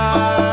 Ah.